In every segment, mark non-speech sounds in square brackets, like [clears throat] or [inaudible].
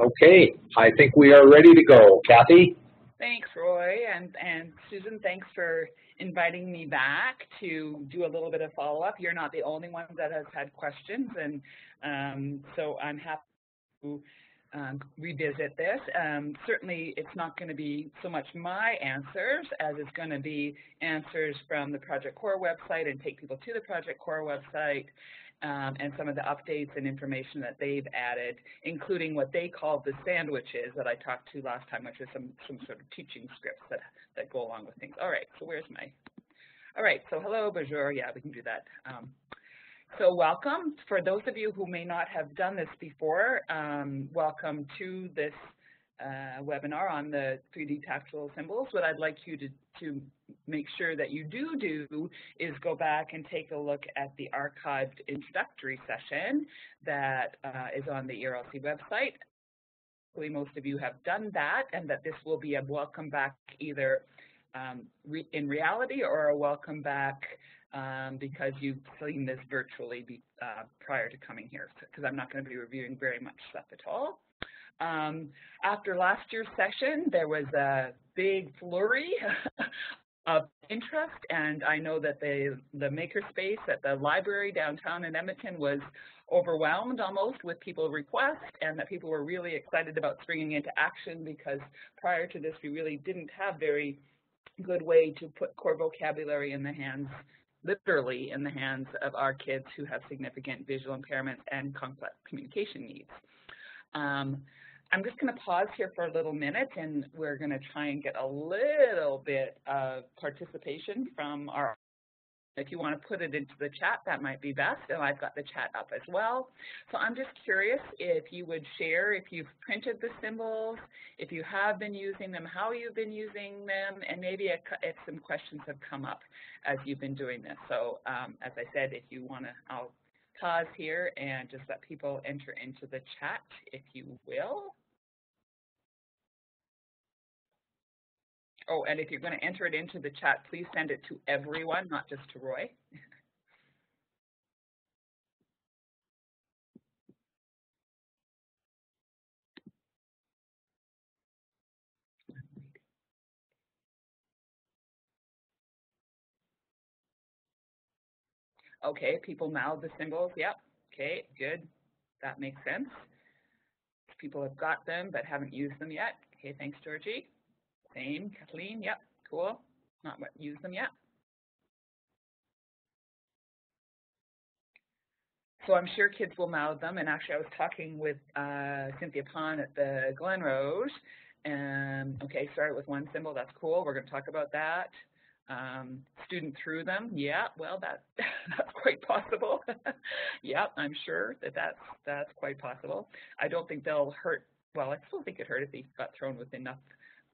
Okay, I think we are ready to go. Kathy? Thanks, Roy, and, and Susan, thanks for inviting me back to do a little bit of follow-up. You're not the only one that has had questions, and um, so I'm happy to um, revisit this. Um, certainly, it's not going to be so much my answers as it's going to be answers from the Project Core website and take people to the Project Core website um, and some of the updates and information that they've added, including what they call the sandwiches that I talked to last time, which is some, some sort of teaching scripts that, that go along with things. All right, so where's my, all right, so hello, bonjour, yeah, we can do that. Um, so welcome. For those of you who may not have done this before, um, welcome to this uh, webinar on the 3D tactile symbols. What I'd like you to, to make sure that you do do is go back and take a look at the archived introductory session that uh, is on the ERLC website. Hopefully most of you have done that and that this will be a welcome back either um, re in reality or a welcome back um, because you've seen this virtually be, uh, prior to coming here because I'm not going to be reviewing very much stuff at all. Um, after last year's session, there was a big flurry [laughs] of interest, and I know that the, the makerspace at the library downtown in Edmonton was overwhelmed almost with people requests and that people were really excited about springing into action because prior to this we really didn't have very good way to put core vocabulary in the hands literally in the hands of our kids who have significant visual impairments and complex communication needs. Um, I'm just going to pause here for a little minute and we're going to try and get a little bit of participation from our if you want to put it into the chat, that might be best, and I've got the chat up as well. So I'm just curious if you would share if you've printed the symbols, if you have been using them, how you've been using them, and maybe if some questions have come up as you've been doing this. So um, as I said, if you want to, I'll pause here and just let people enter into the chat, if you will. Oh, and if you're going to enter it into the chat, please send it to everyone, not just to Roy. Okay, people mouth the symbols. Yep. Okay, good. That makes sense. People have got them but haven't used them yet. Okay, thanks, Georgie. Same, Kathleen, yep, cool. Not used them yet. So I'm sure kids will mouth them. And actually, I was talking with uh, Cynthia Pond at the Glenrose. And okay, start with one symbol. That's cool. We're going to talk about that. Um, student through them. Yeah, well, that [laughs] that's quite possible. [laughs] yeah, I'm sure that that's that's quite possible. I don't think they'll hurt. Well, I still think it hurt if they got thrown with enough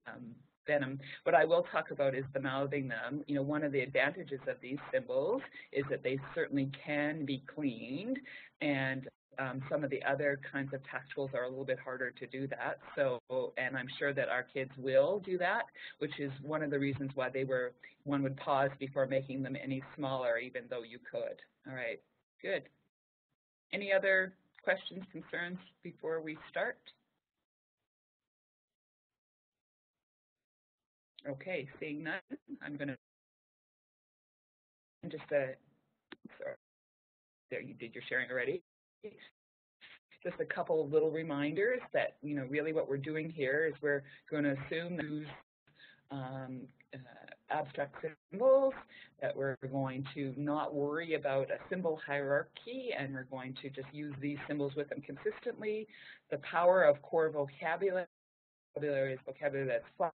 um, venom. What I will talk about is the mouthing them. You know, one of the advantages of these symbols is that they certainly can be cleaned and um, some of the other kinds of tools are a little bit harder to do that. So, and I'm sure that our kids will do that, which is one of the reasons why they were, one would pause before making them any smaller, even though you could. All right, good. Any other questions, concerns before we start? Okay, seeing none, I'm going to just a, uh, sorry, there you did your sharing already. Just a couple of little reminders that, you know, really what we're doing here is we're going to assume use um, uh, abstract symbols, that we're going to not worry about a symbol hierarchy, and we're going to just use these symbols with them consistently. The power of core vocabulary, vocabulary is vocabulary that's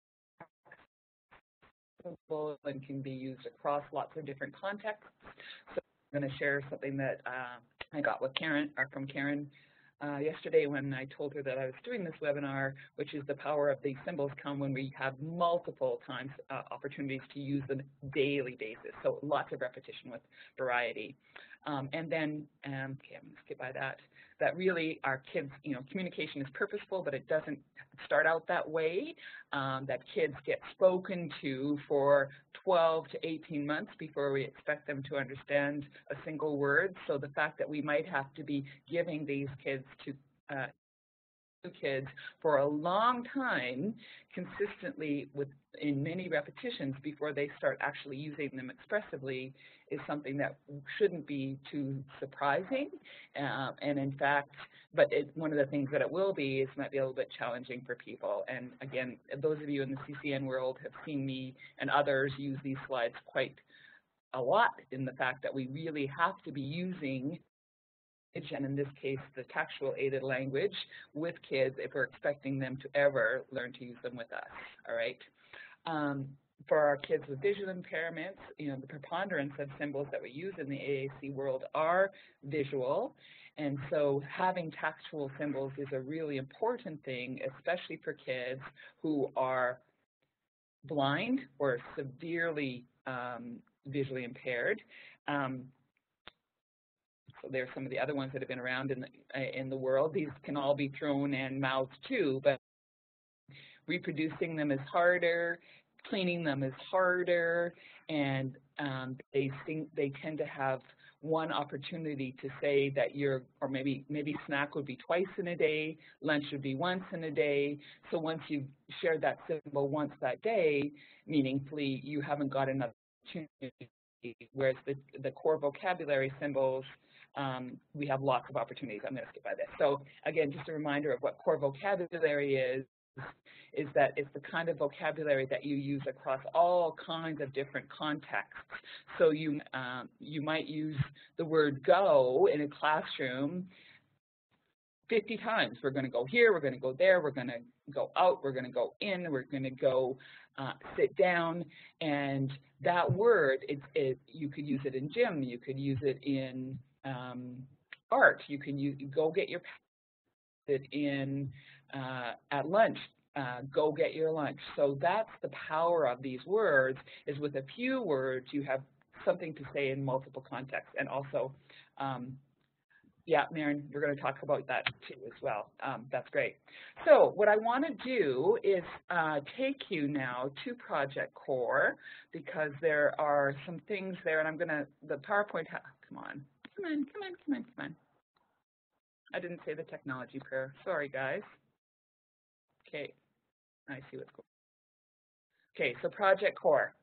and can be used across lots of different contexts. So I'm going to share something that uh, I got with Karen, or from Karen uh, yesterday when I told her that I was doing this webinar, which is the power of these symbols come when we have multiple times uh, opportunities to use them daily basis. So lots of repetition with variety. Um, and then, um, okay, I'm going to skip by that, that really our kids, you know, communication is purposeful, but it doesn't start out that way, um, that kids get spoken to for 12 to 18 months before we expect them to understand a single word. So the fact that we might have to be giving these kids to uh, kids for a long time consistently with in many repetitions before they start actually using them expressively is something that shouldn't be too surprising. Uh, and in fact, but it, one of the things that it will be is might be a little bit challenging for people. And again, those of you in the CCN world have seen me and others use these slides quite a lot in the fact that we really have to be using and in this case the tactual aided language with kids if we're expecting them to ever learn to use them with us, all right? Um, for our kids with visual impairments, you know, the preponderance of symbols that we use in the AAC world are visual. And so having tactual symbols is a really important thing, especially for kids who are blind or severely um, visually impaired. Um, there's some of the other ones that have been around in the, uh, in the world. These can all be thrown in mouths too, but reproducing them is harder, cleaning them is harder, and um, they think they tend to have one opportunity to say that you're, or maybe maybe snack would be twice in a day, lunch would be once in a day. So once you've shared that symbol once that day, meaningfully, you haven't got another opportunity. Whereas the, the core vocabulary symbols, um, we have lots of opportunities. I'm going to skip by this. So again, just a reminder of what core vocabulary is, is that it's the kind of vocabulary that you use across all kinds of different contexts. So you, um, you might use the word go in a classroom 50 times. We're going to go here, we're going to go there, we're going to go out, we're going to go in, we're going to go uh, sit down, and that word, it, it, you could use it in gym, you could use it in um, art, you can go get your it in uh, at lunch, uh, go get your lunch. So that's the power of these words, is with a few words you have something to say in multiple contexts and also um, yeah, Maren, we're going to talk about that too as well. Um, that's great. So what I want to do is uh, take you now to Project Core because there are some things there, and I'm going to, the PowerPoint, come on, come on, come on, come on, come on. I didn't say the technology prayer. Sorry, guys. Okay, I see what's going on. Okay, so Project Core.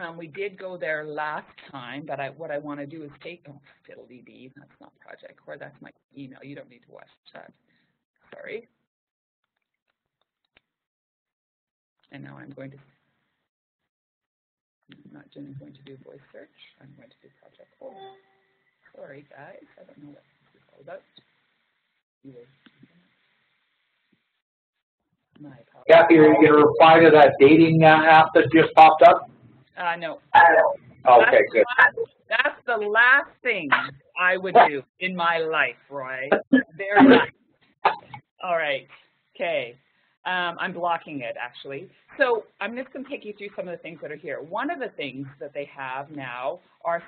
Um, we did go there last time, but I, what I want to do is take, oh, fiddly that's not Project Core, that's my email. You don't need to watch that. Sorry. And now I'm going to, I'm not going to do voice search, I'm going to do Project Core. Sorry, guys, I don't know what this is all about. My Kathy, are you going to reply to that dating uh, app that just popped up? Uh, no. Okay, that's good. Last, that's the last thing I would do in my life, Roy. Very [laughs] nice. All right. Okay. Um, I'm blocking it, actually. So I'm just going to take you through some of the things that are here. One of the things that they have now are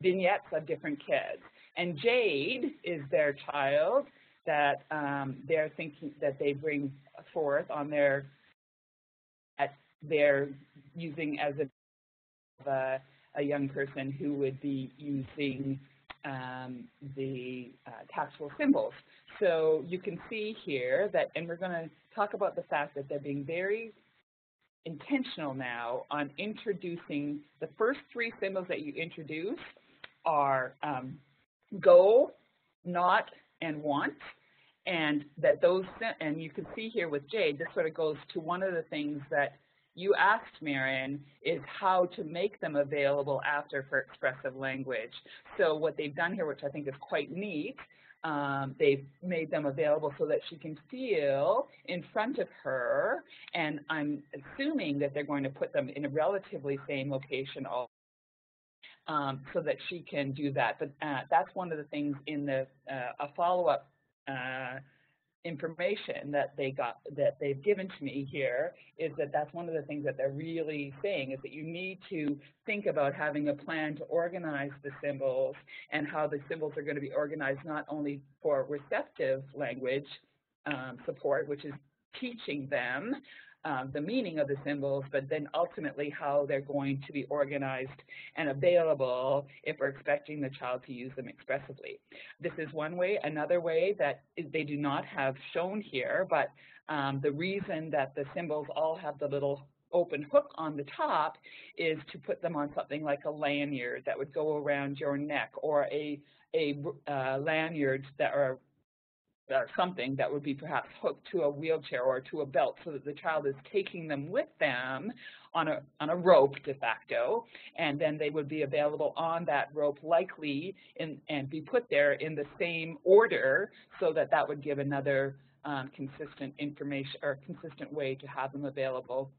vignettes of different kids. And Jade is their child that um, they're thinking that they bring forth on their at they're using as a, a, a young person who would be using um, the uh, tactual symbols. So you can see here that, and we're going to talk about the fact that they're being very intentional now on introducing the first three symbols that you introduce are um, go, not, and want and that those, and you can see here with Jade, this sort of goes to one of the things that you asked, Maren, is how to make them available after for expressive language. So what they've done here, which I think is quite neat, um, they've made them available so that she can feel in front of her, and I'm assuming that they're going to put them in a relatively same location all um, so that she can do that. But uh, that's one of the things in the uh, a follow-up uh, information that they got that they've given to me here is that that's one of the things that they're really saying is that you need to think about having a plan to organize the symbols and how the symbols are going to be organized not only for receptive language um, support, which is teaching them uh, the meaning of the symbols, but then ultimately how they're going to be organized and available if we're expecting the child to use them expressively. This is one way. Another way that they do not have shown here, but um, the reason that the symbols all have the little open hook on the top is to put them on something like a lanyard that would go around your neck or a, a uh, lanyard that are or something that would be perhaps hooked to a wheelchair or to a belt so that the child is taking them with them on a, on a rope de facto, and then they would be available on that rope likely in, and be put there in the same order so that that would give another um, consistent information or consistent way to have them available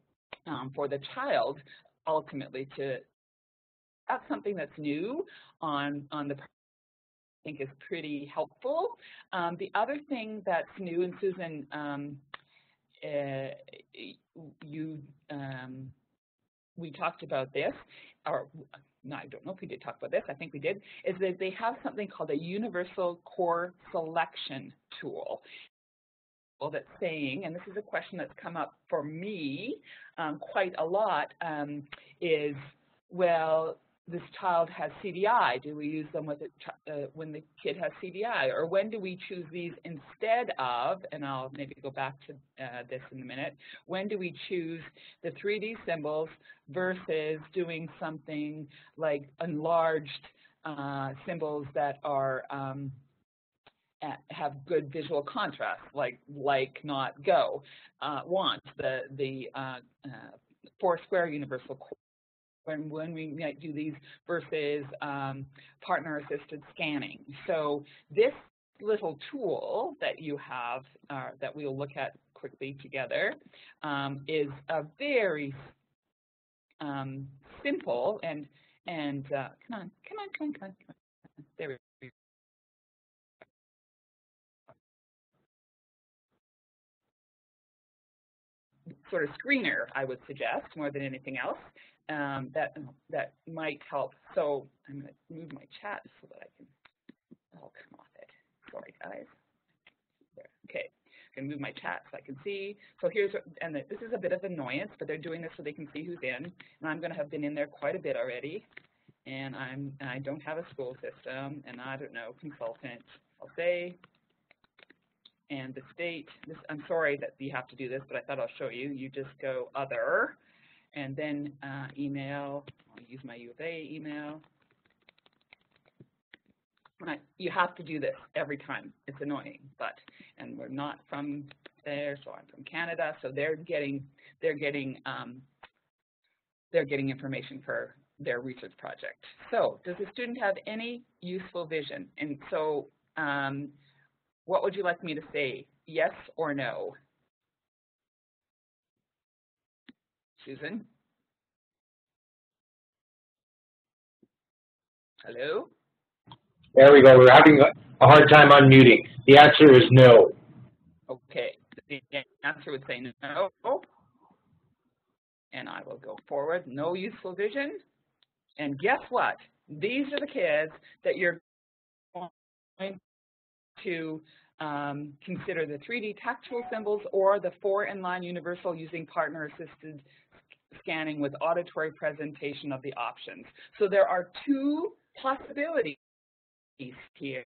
um, for the child ultimately to that's something that's new on on the think is pretty helpful. Um, the other thing that's new, and Susan, um, uh, you um, we talked about this, or no, I don't know if we did talk about this, I think we did, is that they have something called a universal core selection tool Well, that's saying, and this is a question that's come up for me um, quite a lot, um, is, well, this child has CVI. Do we use them with uh, when the kid has CVI? Or when do we choose these instead of, and I'll maybe go back to uh, this in a minute, when do we choose the 3D symbols versus doing something like enlarged uh, symbols that are um, have good visual contrast, like like, not, go, uh, want, the, the uh, uh, four square universal when, when we might do these versus um, partner-assisted scanning. So this little tool that you have uh, that we'll look at quickly together um, is a very um, simple and and uh, come on, come on, come on, come on, come on. There we go. Sort of screener, I would suggest, more than anything else um, that that might help. So I'm going to move my chat so that I can. I'll come off it. Sorry, guys. There. Okay. I'm going to move my chat so I can see. So here's, and this is a bit of annoyance, but they're doing this so they can see who's in. And I'm going to have been in there quite a bit already. And I'm, I don't have a school system, and I don't know, consultant, I'll say. And the state, this, I'm sorry that you have to do this, but I thought I'll show you. You just go other, and then uh, email, I'll use my U of A email. You have to do this every time. It's annoying, but, and we're not from there, so I'm from Canada, so they're getting, they're getting, um, they're getting information for their research project. So does the student have any useful vision? And so um, what would you like me to say, yes or no? Susan? Hello? There we go. We're having a hard time unmuting. The answer is no. Okay. The answer would say no. And I will go forward. No useful vision. And guess what? These are the kids that you're going to um, consider the 3D tactile symbols or the four-in-line universal using partner-assisted scanning with auditory presentation of the options. So there are two possibilities here.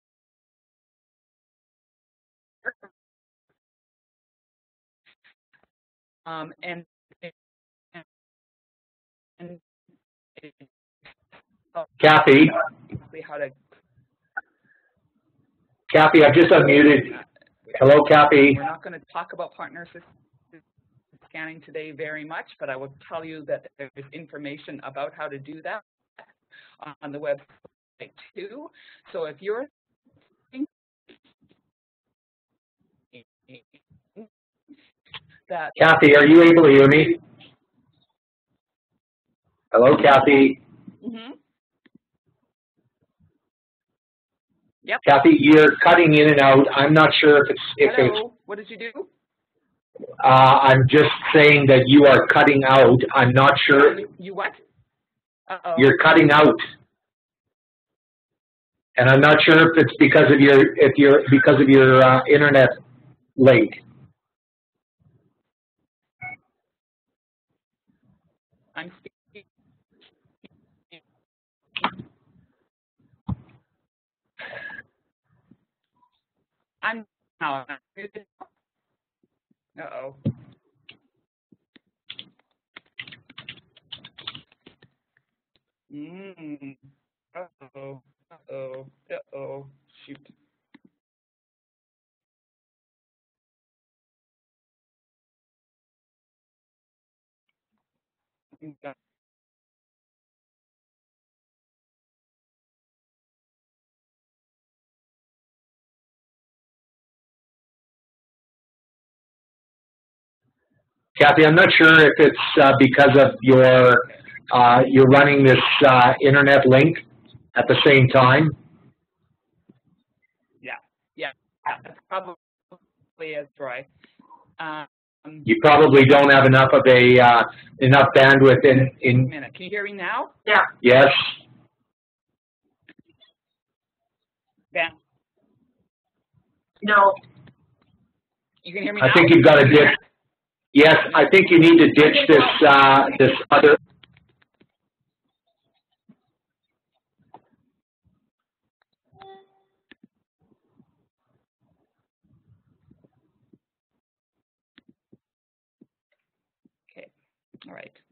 Um, and, Kathy. How to Kathy, I've just unmuted. Hello, Kathy. We're not going to talk about partner scanning today very much, but I will tell you that there's information about how to do that on the website too. So if you're that Kathy, are you able to hear me? Hello, Kathy. Mm -hmm. Yep. Kathy, you're cutting in and out. I'm not sure if it's if Hello. it's. What did you do? Uh, I'm just saying that you are cutting out. I'm not sure. You, you what? Uh oh. You're cutting out. And I'm not sure if it's because of your if you're because of your uh, internet late. I'm speaking. I'm now. Uh-oh. Mm. Uh-oh. Uh-oh. Uh-oh. Shoot. Kathy, I'm not sure if it's uh, because of your, uh, you're running this uh, internet link at the same time. Yeah, that's probably is, Troy. Um, You probably don't have enough of a, uh, enough bandwidth in, a in, minute. Can you hear me now? Yeah. Yes? Ben, No, you can hear me now? I think you've got to ditch, yes, I think you need to ditch this, uh, this other, Okay, all right.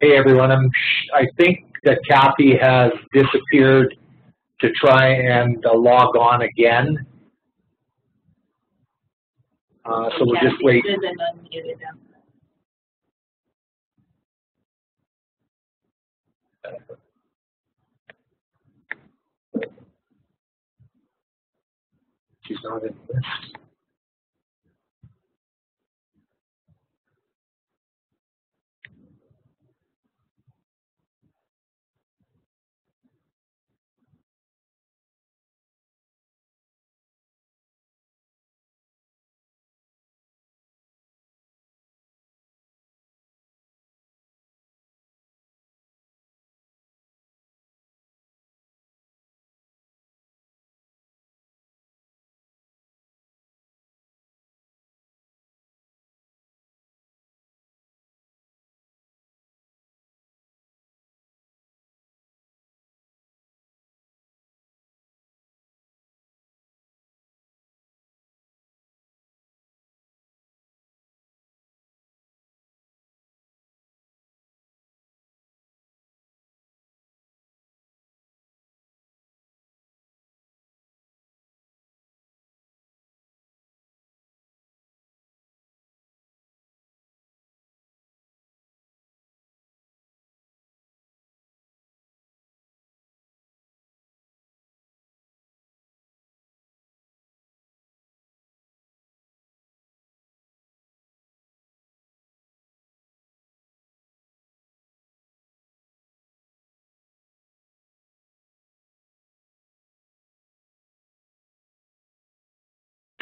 Hey, everyone, I'm, sh- I think that Kathy has disappeared to try and uh, log on again. Uh, so we'll just wait. isn't unmuted now. She's not in this.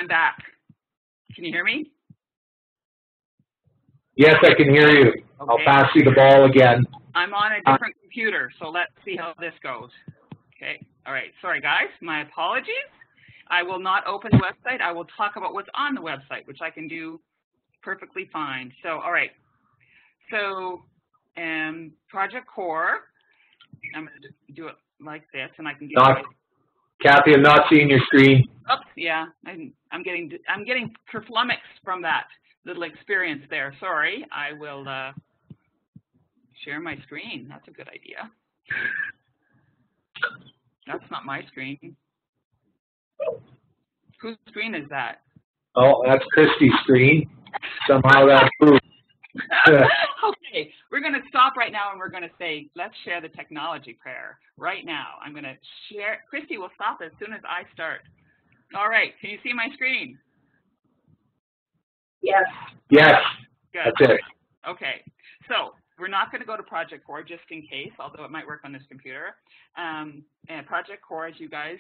I'm back. Can you hear me? Yes, I can hear you. I'll pass you the ball again. I'm on a different computer, so let's see how this goes. Okay, all right, sorry guys, my apologies. I will not open the website. I will talk about what's on the website, which I can do perfectly fine. So, all right. So, um, Project Core, I'm going to do it like this, and I can Not- you Kathy, I'm not seeing your screen. Oops, yeah, I'm, I'm getting I'm getting kerflummoxed from that little experience there. Sorry, I will uh, share my screen. That's a good idea. That's not my screen. Whose screen is that? Oh, that's Christie's screen. Somehow that moved. [laughs] okay, we're going to stop right now and we're going to say, let's share the technology prayer right now. I'm going to share. Christy will stop as soon as I start. All right, can you see my screen? Yes. Yes, Good. that's it. Okay, so we're not going to go to Project Core just in case, although it might work on this computer. Um, and Project Core, as you guys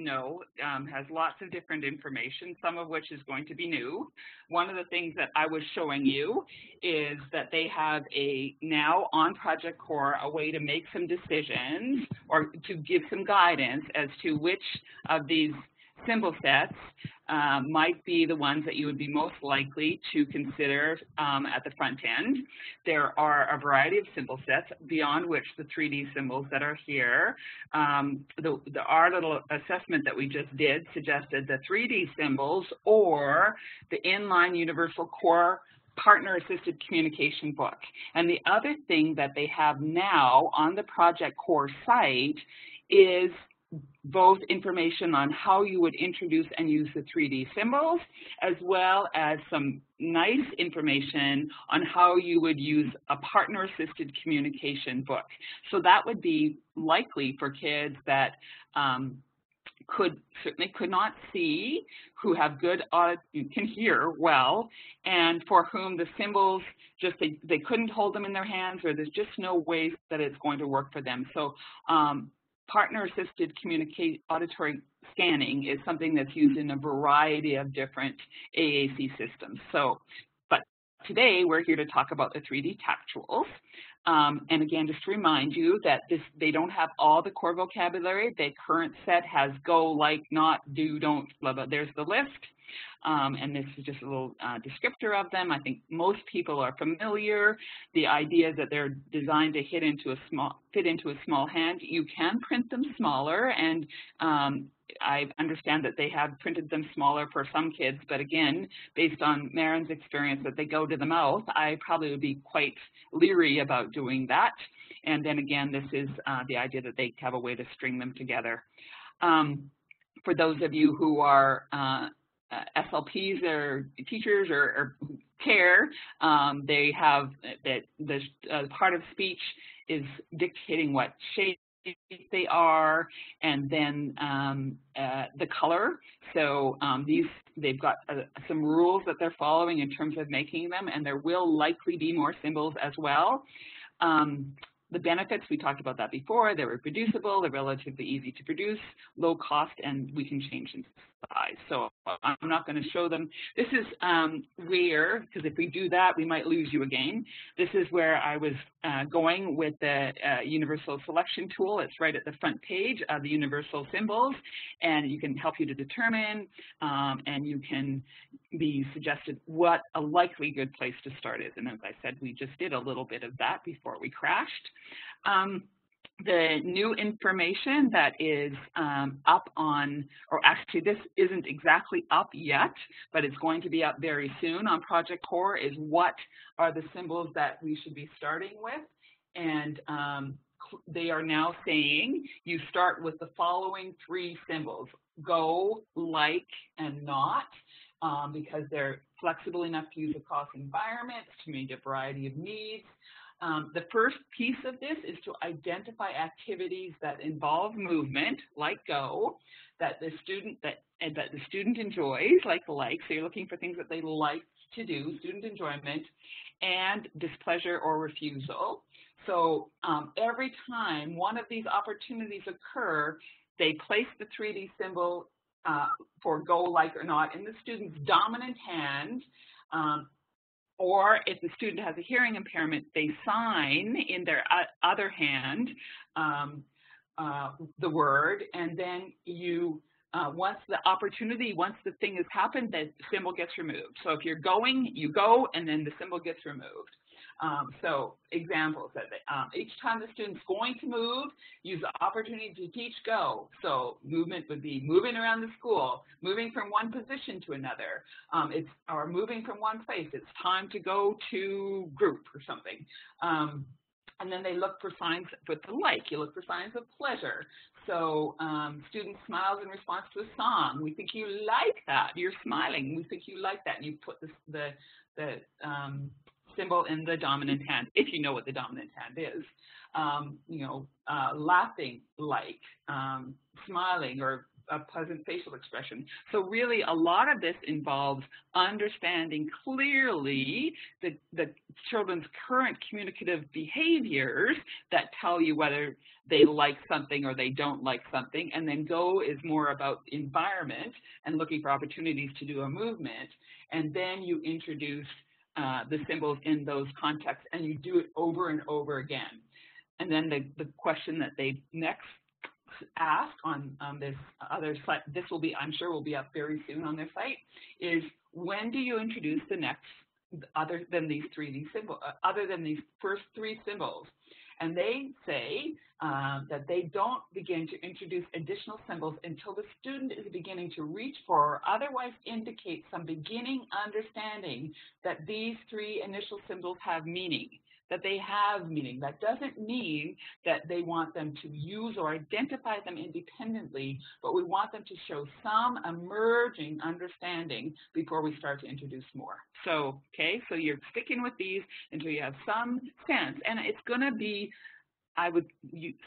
know, um, has lots of different information, some of which is going to be new. One of the things that I was showing you is that they have a now on Project Core a way to make some decisions or to give some guidance as to which of these symbol sets uh, might be the ones that you would be most likely to consider um, at the front end. There are a variety of symbol sets beyond which the 3D symbols that are here. Um, the, the, our little assessment that we just did suggested the 3D symbols or the inline universal core partner assisted communication book. And the other thing that they have now on the Project Core site is both information on how you would introduce and use the 3D symbols, as well as some nice information on how you would use a partner-assisted communication book. So that would be likely for kids that um, could certainly could not see, who have good audit, can hear well, and for whom the symbols just they, they couldn't hold them in their hands, or there's just no way that it's going to work for them. So um, partner-assisted auditory scanning is something that's used in a variety of different AAC systems. So, but today we're here to talk about the 3D tactuals. Um, and again, just to remind you that this, they don't have all the core vocabulary. The current set has go, like, not, do, don't, blah, blah. There's the list. Um, and this is just a little uh, descriptor of them. I think most people are familiar. The idea that they're designed to hit into a small, fit into a small hand. You can print them smaller, and um, I understand that they have printed them smaller for some kids, but again, based on Maren's experience that they go to the mouth, I probably would be quite leery about doing that. And then again, this is uh, the idea that they have a way to string them together. Um, for those of you who are uh, uh, SLPs or teachers or, or care, um, they have that the uh, part of speech is dictating what shape they are, and then um, uh, the color. So um, these they've got uh, some rules that they're following in terms of making them, and there will likely be more symbols as well. Um, the benefits, we talked about that before, they're reproducible, they're relatively easy to produce, low cost, and we can change in So I'm not going to show them. This is um, where, because if we do that, we might lose you again. This is where I was uh, going with the uh, universal selection tool. It's right at the front page of the universal symbols, and you can help you to determine, um, and you can be suggested what a likely good place to start is. And as I said, we just did a little bit of that before we crashed. Um, the new information that is um, up on, or actually this isn't exactly up yet, but it's going to be up very soon on Project Core is what are the symbols that we should be starting with. And um, they are now saying you start with the following three symbols, go, like, and not um, because they're flexible enough to use across environments to meet a variety of needs. Um, the first piece of this is to identify activities that involve movement, like go, that the student that that the student enjoys, like like. So you're looking for things that they like to do, student enjoyment, and displeasure or refusal. So um, every time one of these opportunities occur, they place the 3D symbol uh, for go like or not in the student's dominant hand, um, or if the student has a hearing impairment, they sign in their other hand um, uh, the word, and then you, uh, once the opportunity, once the thing has happened, the symbol gets removed. So if you're going, you go, and then the symbol gets removed. Um, so examples that they, um, each time the student's going to move, use the opportunity to teach go. So movement would be moving around the school, moving from one position to another. Um, it's or moving from one place. It's time to go to group or something. Um, and then they look for signs with the like. You look for signs of pleasure. So um, student smiles in response to a song. We think you like that. You're smiling. We think you like that. And you put the, the, the um, symbol in the dominant hand, if you know what the dominant hand is. Um, you know, uh, laughing like, um, smiling or a pleasant facial expression. So really a lot of this involves understanding clearly the, the children's current communicative behaviors that tell you whether they like something or they don't like something. And then go is more about environment and looking for opportunities to do a movement. And then you introduce uh, the symbols in those contexts and you do it over and over again. And then the, the question that they next ask on, on this other site, this will be, I'm sure will be up very soon on their site, is when do you introduce the next, other than these three symbols, uh, other than these first three symbols? And they say um, that they don't begin to introduce additional symbols until the student is beginning to reach for or otherwise indicate some beginning understanding that these three initial symbols have meaning that they have meaning. That doesn't mean that they want them to use or identify them independently, but we want them to show some emerging understanding before we start to introduce more. So, okay, so you're sticking with these until you have some sense, and it's going to be I would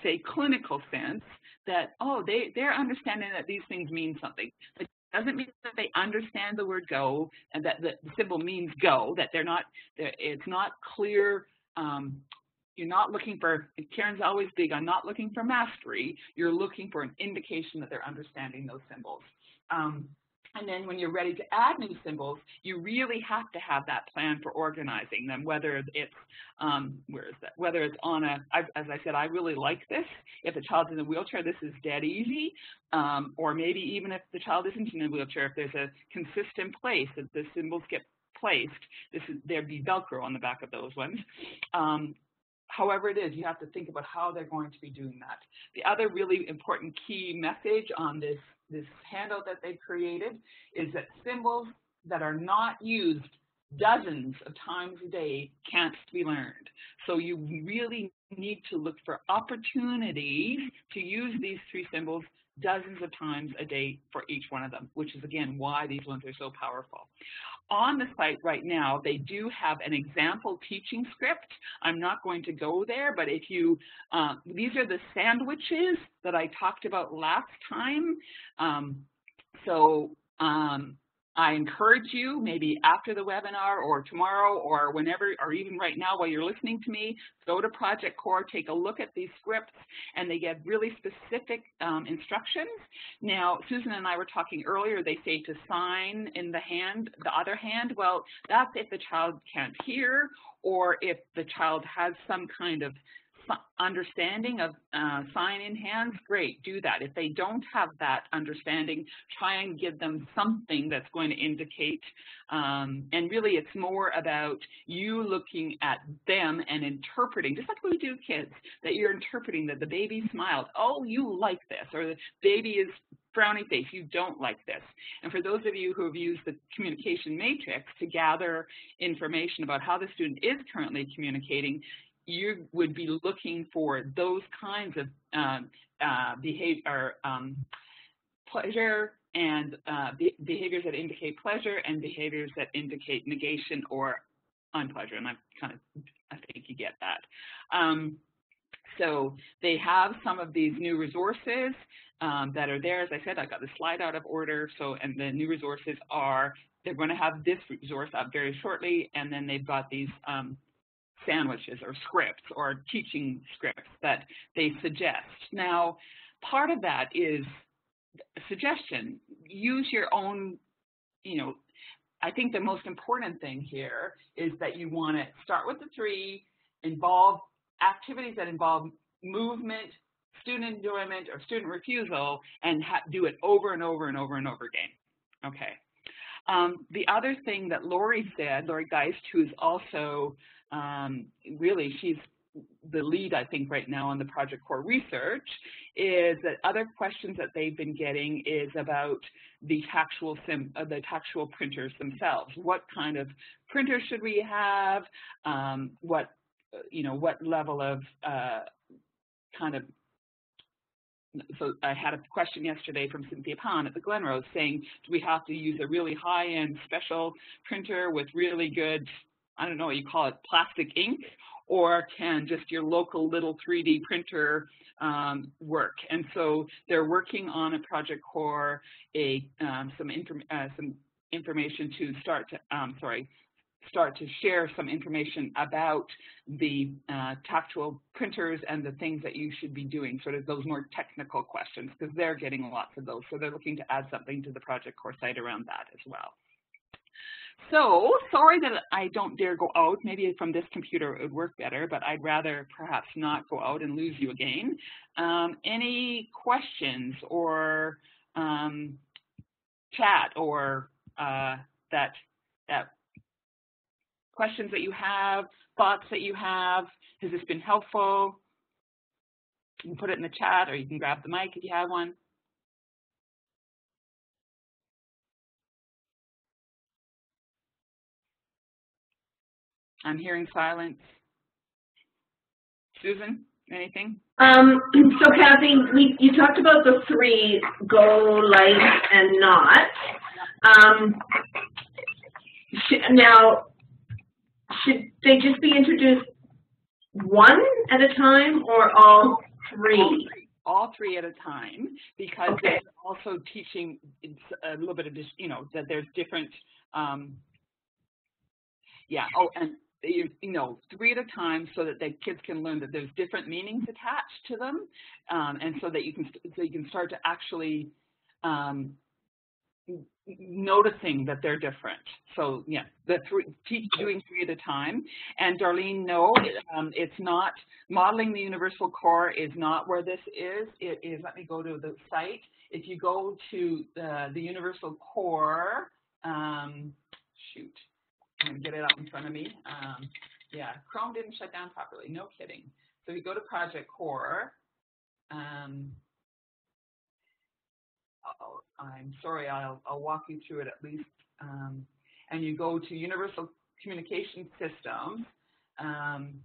say clinical sense that, oh, they, they're understanding that these things mean something. It doesn't mean that they understand the word go and that the symbol means go, that they're not, it's not clear um, you're not looking for, Karen's always big on not looking for mastery, you're looking for an indication that they're understanding those symbols. Um, and then when you're ready to add new symbols, you really have to have that plan for organizing them, whether it's, um, where is that, whether it's on a, I, as I said, I really like this. If the child's in a wheelchair, this is dead easy. Um, or maybe even if the child isn't in a wheelchair, if there's a consistent place that the symbols get placed. This is, there'd be Velcro on the back of those ones. Um, however it is, you have to think about how they're going to be doing that. The other really important key message on this, this handout that they've created is that symbols that are not used dozens of times a day can't be learned. So you really need to look for opportunities to use these three symbols dozens of times a day for each one of them, which is again why these ones are so powerful. On the site right now, they do have an example teaching script. I'm not going to go there, but if you, uh, these are the sandwiches that I talked about last time. Um, so um, I encourage you, maybe after the webinar or tomorrow or whenever, or even right now while you're listening to me, go to Project Core, take a look at these scripts, and they get really specific um, instructions. Now, Susan and I were talking earlier, they say to sign in the hand, the other hand. Well, that's if the child can't hear or if the child has some kind of understanding of uh, sign in hands, great, do that. If they don't have that understanding, try and give them something that's going to indicate, um, and really it's more about you looking at them and interpreting, just like we do kids, that you're interpreting that the baby smiled, oh, you like this, or the baby is frowny face, you don't like this. And for those of you who have used the communication matrix to gather information about how the student is currently communicating, you would be looking for those kinds of um, uh, behavior, um, pleasure and uh, be behaviors that indicate pleasure and behaviors that indicate negation or unpleasure. And I kind of, I think you get that. Um, so they have some of these new resources um, that are there. As I said, I got the slide out of order. So, and the new resources are, they're going to have this resource up very shortly, and then they've got these um, sandwiches or scripts or teaching scripts that they suggest. Now, part of that is suggestion. Use your own, you know, I think the most important thing here is that you want to start with the three, involve activities that involve movement, student enjoyment, or student refusal, and do it over and over and over and over again. Okay. Um, the other thing that Lori said, Lori Geist, who is also um, really she's the lead, I think, right now on the Project Core research, is that other questions that they've been getting is about the tactual sim, uh, the tactual printers themselves. What kind of printers should we have? Um, what, uh, you know, what level of uh, kind of so I had a question yesterday from Cynthia Pan at the Glenrose saying, do we have to use a really high-end special printer with really good, I don't know what you call it, plastic ink, or can just your local little 3D printer um, work? And so they're working on a Project Core, a um, some, inform uh, some information to start to, um, sorry, start to share some information about the uh, tactual printers and the things that you should be doing, sort of those more technical questions, because they're getting lots of those. So they're looking to add something to the Project Core site around that as well. So sorry that I don't dare go out. Maybe from this computer it would work better, but I'd rather perhaps not go out and lose you again. Um, any questions or um, chat or uh, that that questions that you have, thoughts that you have? Has this been helpful? You can put it in the chat or you can grab the mic if you have one. I'm hearing silence. Susan, anything? Um, [clears throat] so Kathy, we, you talked about the three, go, light, and not. Um, now, should they just be introduced one at a time or all three? All three at a time because okay. also teaching a little bit of this, you know, that there's different, um, yeah, oh, and you, know, three at a time so that the kids can learn that there's different meanings attached to them um, and so that you can, so you can start to actually um, noticing that they're different. So yeah, the three, teach doing three at a time. And Darlene, no, um, it's not, modeling the universal core is not where this is. It is, let me go to the site. If you go to uh, the universal core, um, shoot, I'm get it out in front of me. Um, yeah, Chrome didn't shut down properly, no kidding. So you go to Project Core, um, I'm sorry, I'll, I'll walk you through it at least. Um, and you go to Universal Communication Systems. Um,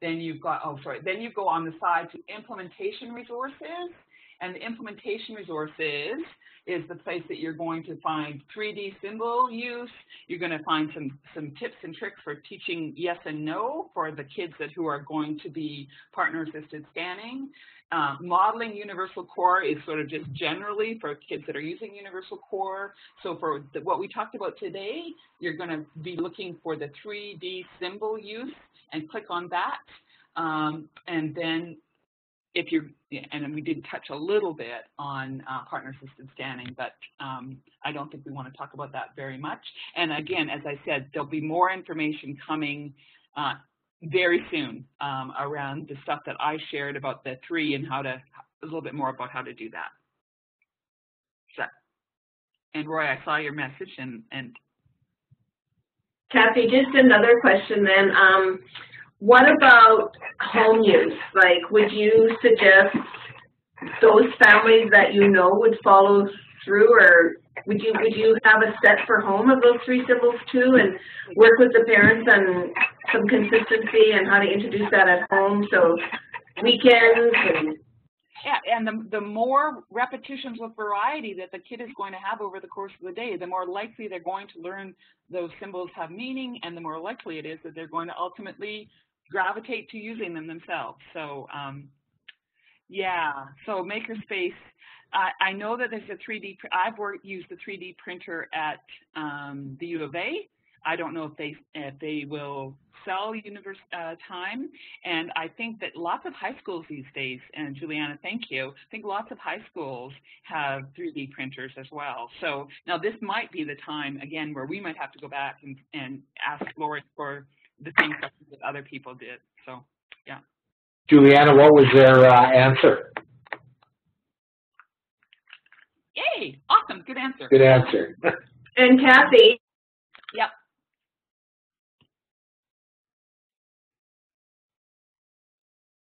then you've got, oh, sorry, then you go on the side to Implementation Resources. And the Implementation Resources is the place that you're going to find 3D symbol use. You're going to find some, some tips and tricks for teaching yes and no for the kids that who are going to be partner-assisted scanning. Uh, modeling Universal Core is sort of just generally for kids that are using Universal Core. So for the, what we talked about today, you're going to be looking for the 3D symbol use and click on that. Um, and then if you're, and we did touch a little bit on uh, partner-assisted scanning, but um, I don't think we want to talk about that very much. And again, as I said, there'll be more information coming uh, very soon um, around the stuff that I shared about the three and how to, a little bit more about how to do that. So, and Roy, I saw your message and, and Kathy, just another question then. Um, what about home use? Like, would you suggest those families that you know would follow through, or would you would you have a set for home of those three symbols too, and work with the parents on some consistency and how to introduce that at home? So weekends and yeah, and the, the more repetitions with variety that the kid is going to have over the course of the day, the more likely they're going to learn those symbols have meaning, and the more likely it is that they're going to ultimately gravitate to using them themselves. So, um, yeah, so Makerspace, I, I know that there's a 3D, I've worked, used the 3D printer at um, the U of A. I don't know if they if they will sell universe uh, time, and I think that lots of high schools these days. And Juliana, thank you. I think lots of high schools have 3D printers as well. So now this might be the time again where we might have to go back and and ask Lori for the same questions that other people did. So yeah. Juliana, what was their uh, answer? Yay! Awesome. Good answer. Good answer. and Kathy. Yep.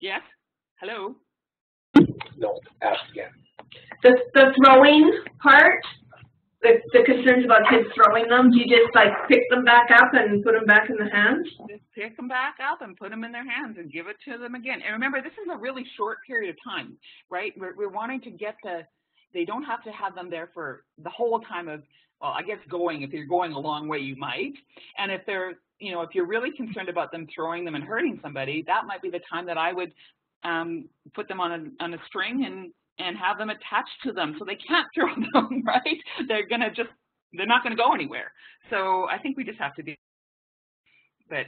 Yes? Hello? No, ask again. The, the throwing part, the, the concerns about kids throwing them, do you just like pick them back up and put them back in the hands? Just pick them back up and put them in their hands and give it to them again. And remember, this is a really short period of time, right? We're, we're wanting to get the, they don't have to have them there for the whole time of, well, I guess going, if you're going a long way, you might. And if they're, you know, if you're really concerned about them throwing them and hurting somebody, that might be the time that I would um, put them on a, on a string and, and have them attached to them so they can't [laughs] throw them, right? They're going to just, they're not going to go anywhere. So I think we just have to be but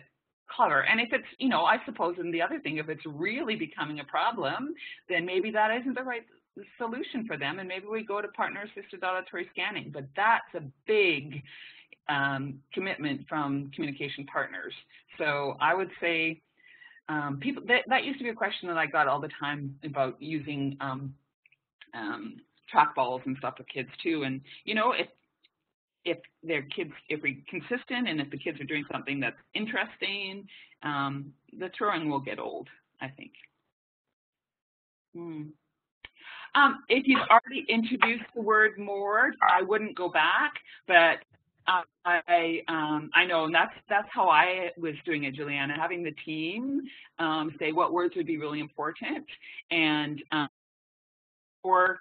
clever. And if it's, you know, I suppose, and the other thing, if it's really becoming a problem, then maybe that isn't the right solution for them, and maybe we go to partner-assisted auditory scanning. But that's a big um, commitment from communication partners. So I would say um, people that, that used to be a question that I got all the time about using um, um, trackballs and stuff with kids too. And you know, if if their kids, if we're consistent and if the kids are doing something that's interesting, um, the throwing will get old, I think. Hmm. Um, if you've already introduced the word more, I wouldn't go back, but uh, I um, I know and that's that's how I was doing it, Juliana, having the team um, say what words would be really important and um, or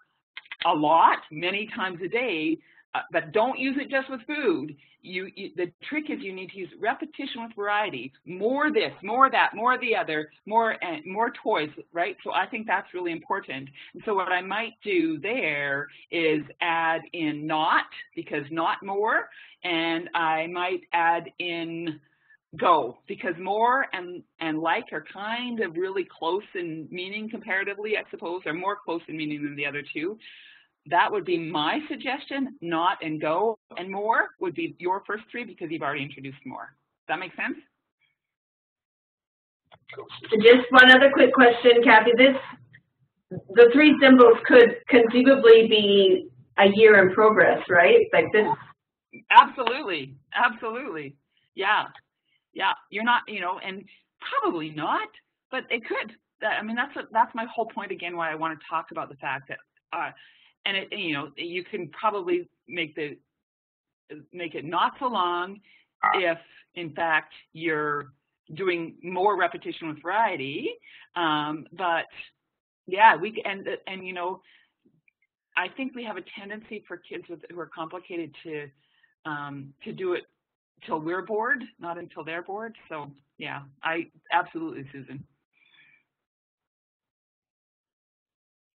a lot, many times a day, uh, but don't use it just with food. You, you, the trick is you need to use repetition with variety. More this, more that, more the other, more and more toys, right? So I think that's really important. And so what I might do there is add in not because not more, and I might add in go because more and and like are kind of really close in meaning comparatively, I suppose, or more close in meaning than the other two that would be my suggestion, not and go, and more would be your first three because you've already introduced more. Does that make sense? Just one other quick question, Kathy. This, the three symbols could conceivably be a year in progress, right? Like this. Absolutely, absolutely. Yeah, yeah. You're not, you know, and probably not, but it could. I mean, that's a, that's my whole point again. Why I want to talk about the fact that uh, and it, you know, you can probably make the make it not so long if, in fact, you're doing more repetition with variety. Um, but yeah, we and and you know, I think we have a tendency for kids with, who are complicated to um, to do it till we're bored, not until they're bored. So yeah, I absolutely, Susan.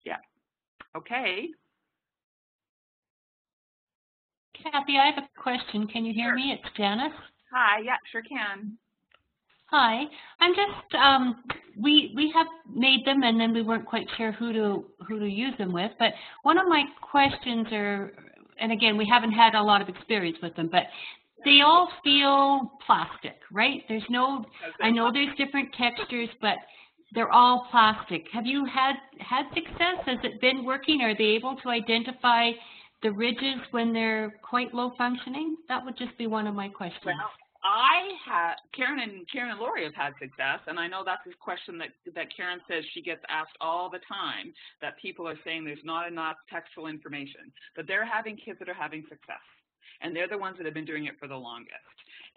Yeah. Okay. Kathy, I have a question. Can you hear sure. me? It's Janice. Hi, yeah, sure can. Hi. I'm just um, we we have made them and then we weren't quite sure who to who to use them with. But one of my questions are, and again, we haven't had a lot of experience with them, but they all feel plastic, right? There's no, I know there's different textures, but they're all plastic. Have you had had success? Has it been working? Are they able to identify the ridges when they're quite low functioning? That would just be one of my questions. Well, I had Karen and Karen and Lori have had success, and I know that's a question that that Karen says she gets asked all the time. That people are saying there's not enough textual information, but they're having kids that are having success, and they're the ones that have been doing it for the longest.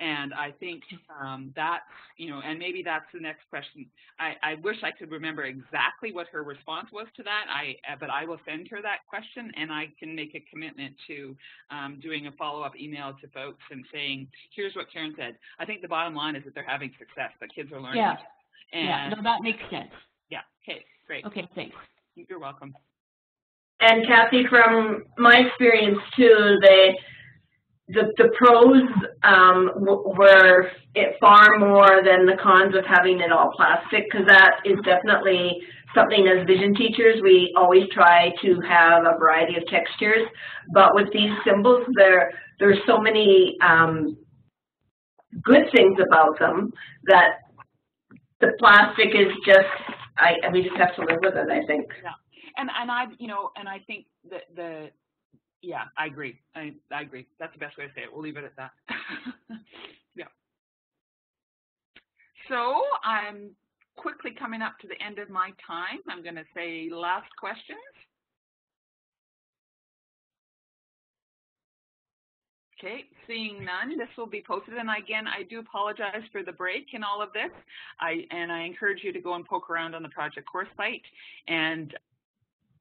And I think um, that's, you know, and maybe that's the next question. I, I wish I could remember exactly what her response was to that, I, uh, but I will send her that question and I can make a commitment to um, doing a follow-up email to folks and saying, here's what Karen said. I think the bottom line is that they're having success, that kids are learning. Yeah, and, yeah, no, that makes sense. Yeah, okay, great. Okay, thanks. You're welcome. And Kathy, from my experience too, they the, the pros um, were it far more than the cons of having it all plastic because that is definitely something as vision teachers we always try to have a variety of textures. But with these symbols there there's so many um, good things about them that the plastic is just I we just have to live with it I think. Yeah. And and I you know and I think that the yeah, I agree. I, I agree. That's the best way to say it. We'll leave it at that. [laughs] yeah. So I'm quickly coming up to the end of my time. I'm going to say last questions. Okay, seeing none, this will be posted. And again, I do apologize for the break in all of this. I and I encourage you to go and poke around on the Project Core's site. And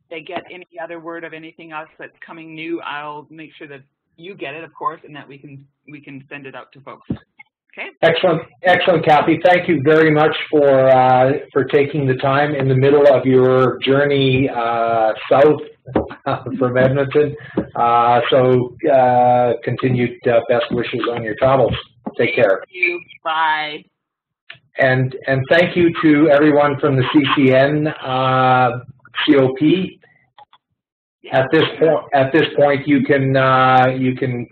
they get any other word of anything else that's coming new, I'll make sure that you get it, of course, and that we can we can send it out to folks. Okay. Excellent, excellent, Kathy. Thank you very much for uh, for taking the time in the middle of your journey uh, south [laughs] from Edmonton. Uh, so uh, continued uh, best wishes on your travels. Take care. Thank you. Bye. And and thank you to everyone from the CCN uh, COP. At this point, at this point, you can uh, you can